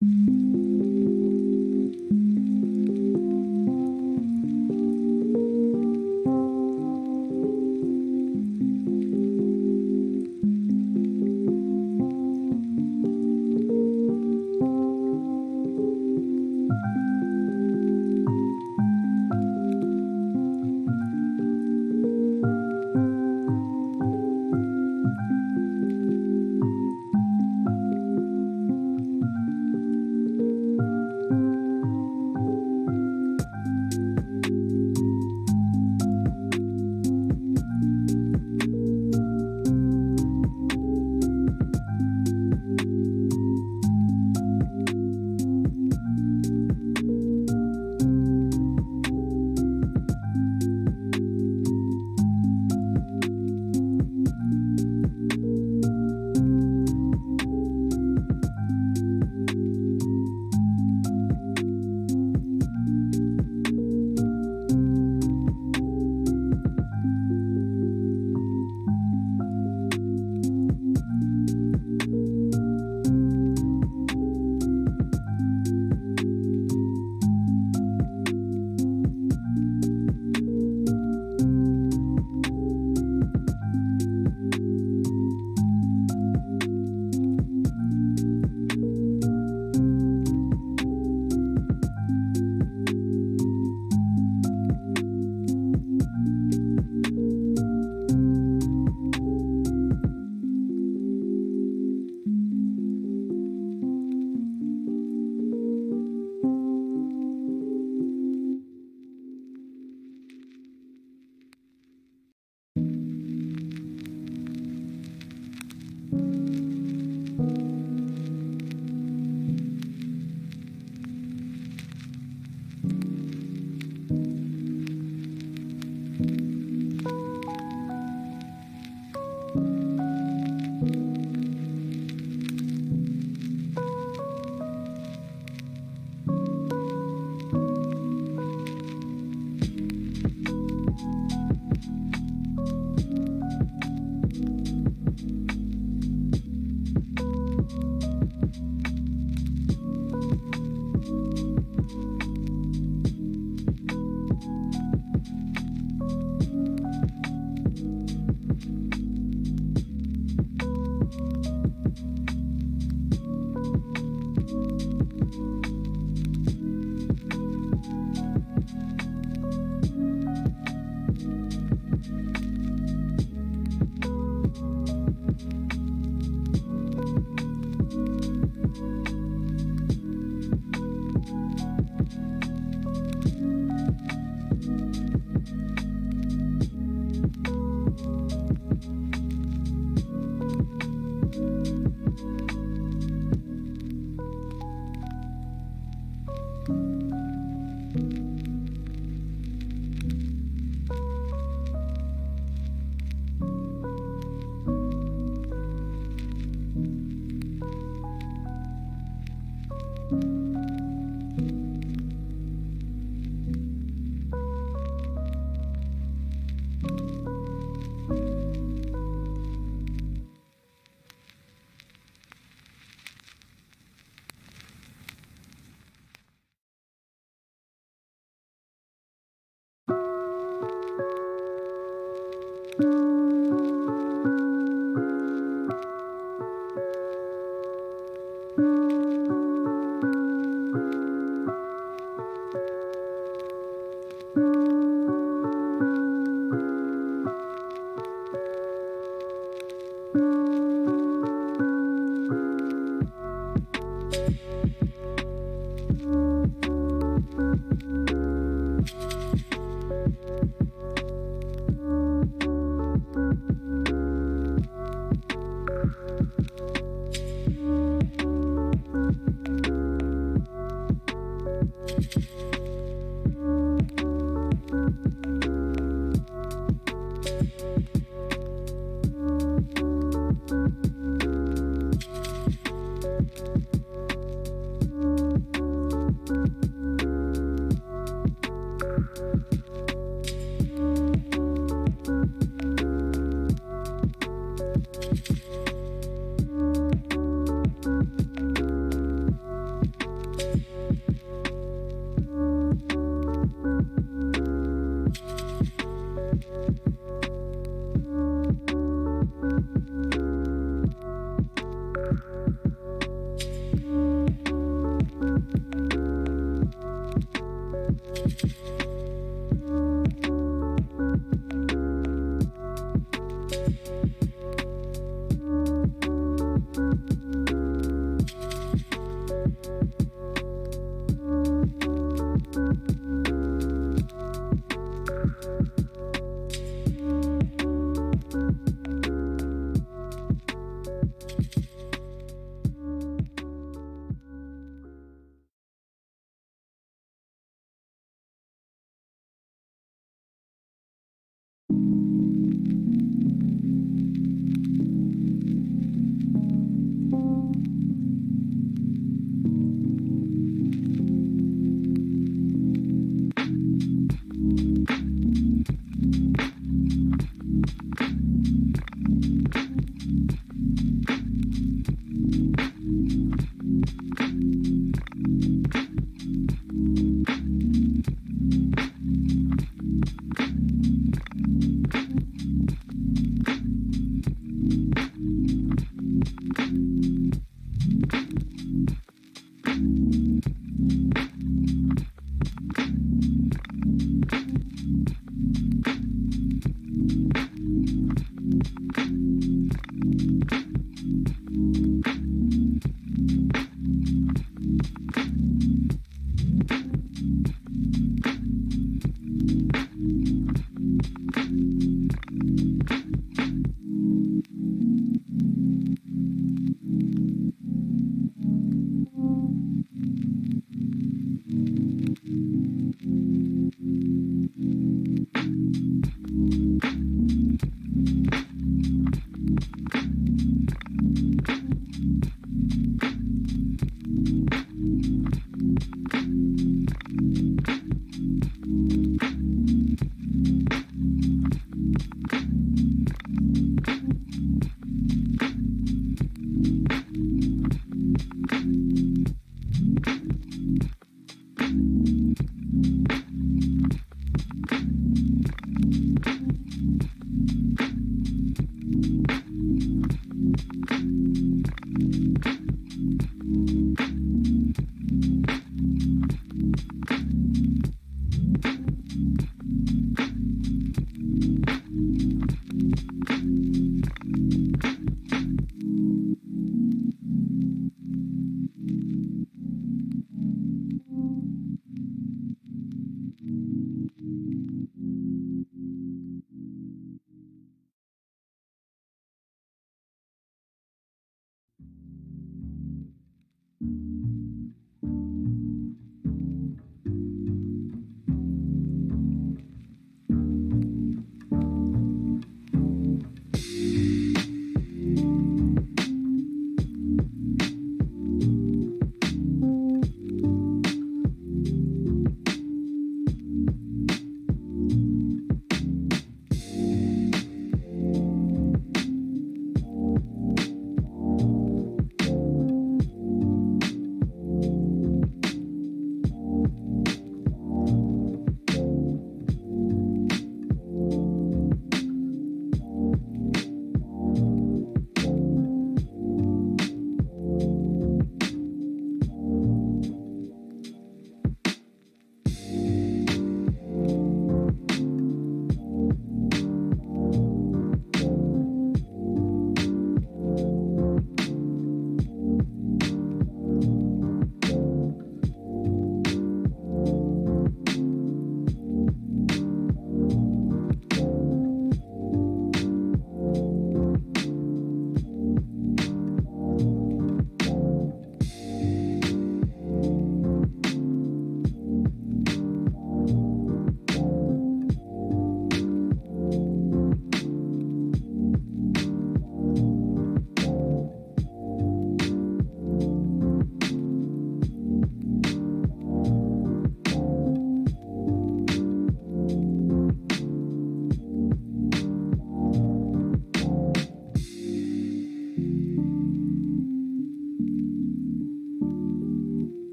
うん。